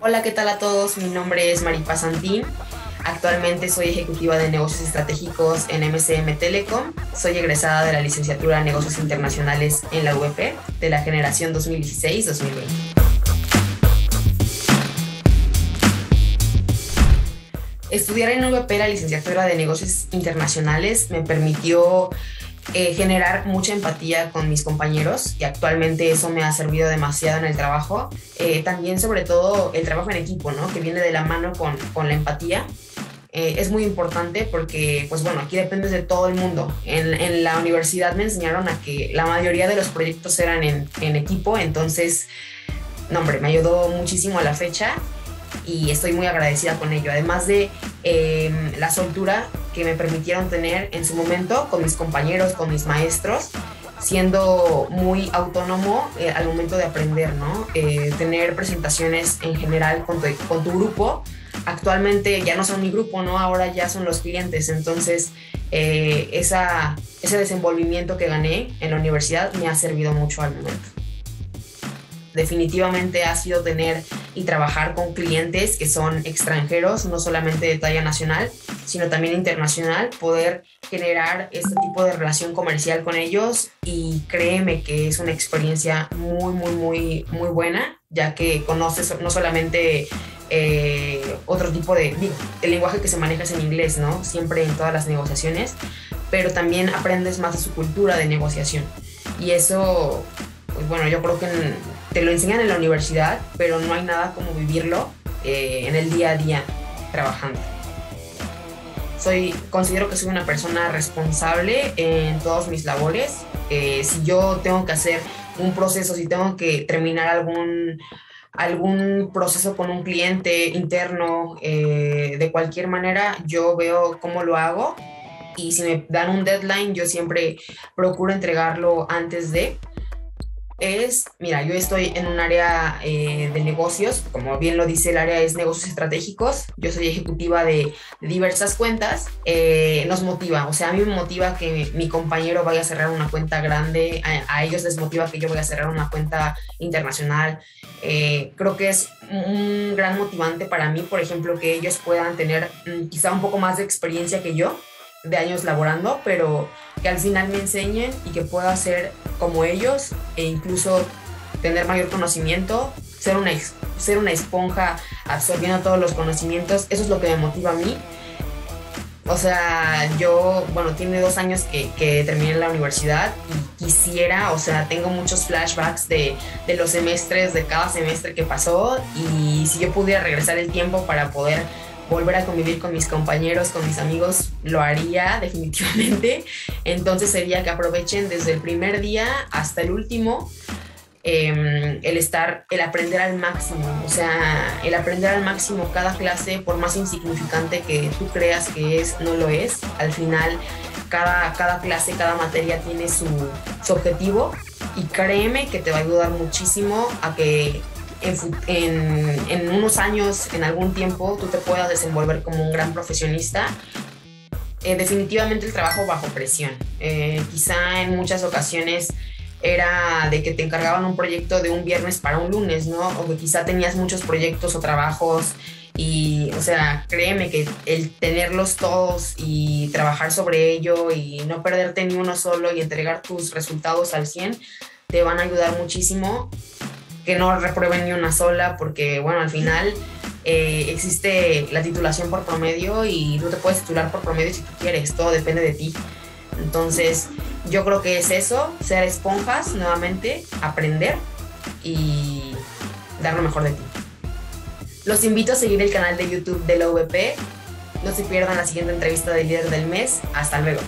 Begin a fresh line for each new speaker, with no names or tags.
Hola, ¿qué tal a todos? Mi nombre es Maripa Santín. Actualmente soy ejecutiva de negocios estratégicos en MCM Telecom. Soy egresada de la licenciatura en negocios internacionales en la UEP de la generación 2016-2020. Estudiar en UEP la licenciatura de negocios internacionales me permitió eh, generar mucha empatía con mis compañeros y actualmente eso me ha servido demasiado en el trabajo. Eh, también sobre todo el trabajo en equipo, ¿no? Que viene de la mano con, con la empatía. Eh, es muy importante porque, pues bueno, aquí dependes de todo el mundo. En, en, la universidad me enseñaron a que la mayoría de los proyectos eran en, en equipo, entonces, no hombre, me ayudó muchísimo a la fecha y estoy muy agradecida con ello. Además de eh, la soltura que me permitieron tener en su momento con mis compañeros, con mis maestros, siendo muy autónomo eh, al momento de aprender, ¿no? Eh, tener presentaciones en general con tu, con tu, grupo. Actualmente ya no son mi grupo, ¿no? Ahora ya son los clientes. Entonces, eh, esa, ese desenvolvimiento que gané en la universidad me ha servido mucho al momento definitivamente ha sido tener y trabajar con clientes que son extranjeros, no solamente de talla nacional, sino también internacional, poder generar este tipo de relación comercial con ellos y créeme que es una experiencia muy, muy, muy, muy buena, ya que conoces no solamente eh, otro tipo de, el lenguaje que se maneja es en inglés, ¿no? Siempre en todas las negociaciones, pero también aprendes más de su cultura de negociación. Y eso, pues bueno, yo creo que en, te lo enseñan en la universidad, pero no hay nada como vivirlo eh, en el día a día trabajando. Soy, considero que soy una persona responsable en todas mis labores. Eh, si yo tengo que hacer un proceso, si tengo que terminar algún, algún proceso con un cliente interno, eh, de cualquier manera, yo veo cómo lo hago y si me dan un deadline, yo siempre procuro entregarlo antes de es, mira, yo estoy en un área eh, de negocios, como bien lo dice el área es negocios estratégicos, yo soy ejecutiva de, diversas cuentas, eh, nos motiva, o sea, a mí me motiva que mi compañero vaya a cerrar una cuenta grande, a, a ellos les motiva que yo vaya a cerrar una cuenta internacional, eh, creo que es un gran motivante para mí, por ejemplo, que ellos puedan tener mm, quizá un poco más de experiencia que yo, de años laborando, pero que al final me enseñen y que pueda ser como ellos e incluso tener mayor conocimiento, ser una, ser una esponja absorbiendo todos los conocimientos, eso es lo que me motiva a mí. O sea, yo, bueno, tiene dos años que, que terminé la universidad y quisiera, o sea, tengo muchos flashbacks de, de los semestres, de cada semestre que pasó y si yo pudiera regresar el tiempo para poder volver a convivir con mis compañeros, con mis amigos, lo haría definitivamente. Entonces sería que aprovechen desde el primer día hasta el último eh, el estar, el aprender al máximo, o sea, el aprender al máximo cada clase, por más insignificante que tú creas que es, no lo es. Al final, cada, cada clase, cada materia tiene su, su objetivo y créeme que te va a ayudar muchísimo a que en, unos años, en algún tiempo, tú te puedas desenvolver como un gran profesionista. Eh, definitivamente el trabajo bajo presión. Eh, quizá en muchas ocasiones era de que te encargaban un proyecto de un viernes para un lunes, ¿no? O que quizá tenías muchos proyectos o trabajos y, o sea, créeme que el tenerlos todos y trabajar sobre ello y no perderte ni uno solo y entregar tus resultados al 100, te van a ayudar muchísimo que no reprueben ni una sola, porque bueno, al final eh, existe la titulación por promedio y tú te puedes titular por promedio si tú quieres, todo depende de ti. Entonces, yo creo que es eso, ser esponjas nuevamente, aprender y dar lo mejor de ti. Los invito a seguir el canal de YouTube de la VP. No se pierdan la siguiente entrevista del líder del mes. Hasta luego.